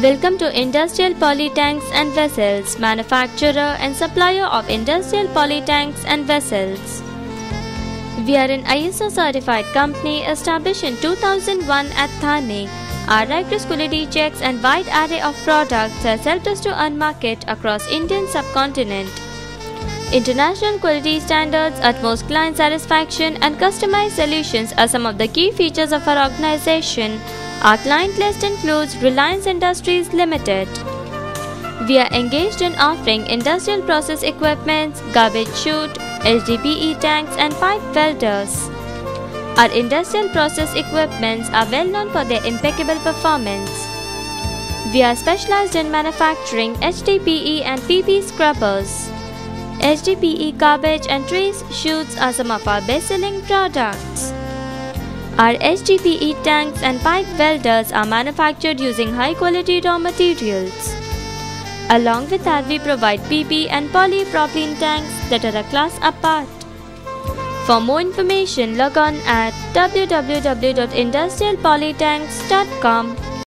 Welcome to Industrial Poly Tanks and Vessels, manufacturer and supplier of industrial poly tanks and vessels. We are an ISO certified company established in 2001 at Thane. Our rigorous quality checks and wide array of products has helped us to earn market across Indian subcontinent. International quality standards, utmost client satisfaction, and customized solutions are some of the key features of our organization. Our client list includes Reliance Industries Limited. We are engaged in offering industrial process equipments, garbage chute, HDPE tanks, and pipe welders. Our industrial process equipments are well known for their impeccable performance. We are specialized in manufacturing HDPE and PP scrubbers. HDPE garbage and trace chutes are some of our best selling products. Our HDPE tanks and pipe welders are manufactured using high quality raw materials. Along with that, we provide PP and polypropylene tanks that are a class apart. For more information, log on at www.industrialpolytanks.com